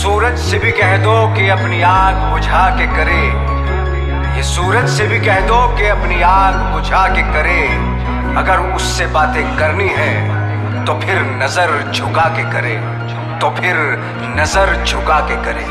सूरज से भी कह दो कि अपनी आग बुझा के करे। ये सूरज से भी कह दो कि अपनी आग बुझा के करे। अगर उससे बातें करनी है तो फिर नज़र झुका के करे। तो फिर नज़र झुका के करे।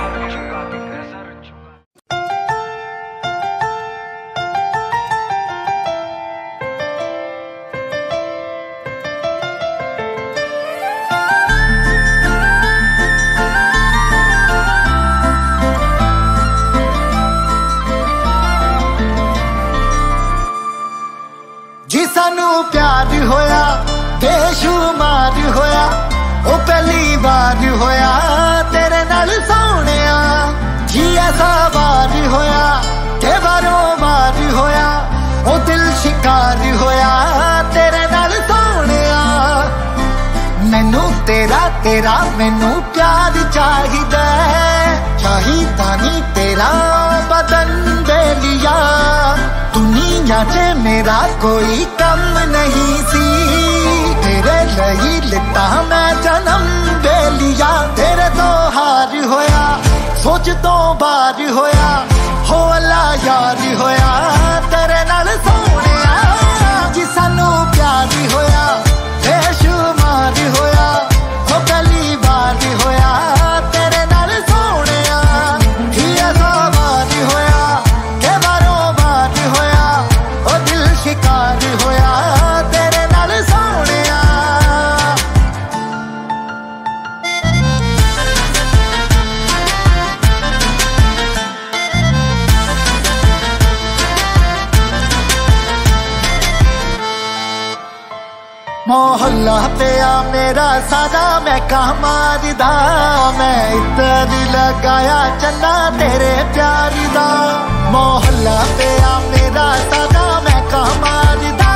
ਜੀ ਪਿਆਰ ਹੋਇਆ ਬੇਸ਼ੁਮਾਰ ਹੋਇਆ, ਉਹ ਪਹਿਲੀ ਵਾਰ ਹੋਇਆ, ਤੇਰੇ ਨਾਲ ਸੋਹਣਿਆ ਜੀ ਐਸਾ ਹੋਇਆ, ਤੇ ਵਾਰੋ ਵਾਰ ਹੋਇਆ, ਉਹ ਦਿਲ ਸ਼ਿਕਾਰ ਹੋਇਆ, ਤੇਰੇ ਨਾਲ ਸੋਹਣਿਆ ਮੈਨੂੰ ਤੇਰਾ ਤੇਰਾ, ਮੈਨੂੰ ਪਿਆਰ ਚਾਹੀਦਾ ਚਾਹੀਦਾ ਨਹੀਂ ਤੇਰਾ। नाचे मेरा कोई कम नहीं सी। तेरे लही लिता मैं जन्म दे लिया। तेरे तो हार होया, सोच तो बार होया, हो अला यार होया। मोहल्ला पिया मेरा सारा, मैं कहा मारदा मैं इतर लगाया चन्ना तेरे प्यार दा। मोहल्ला पिया मेरा सारा, मैं कहा मारदा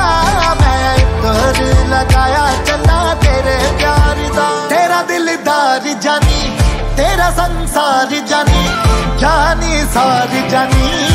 मैं इतर लगाया चन्ना तेरे प्यार दा। तेरा दिलदार जानी, तेरा संसार जानी जानी सारी जानी।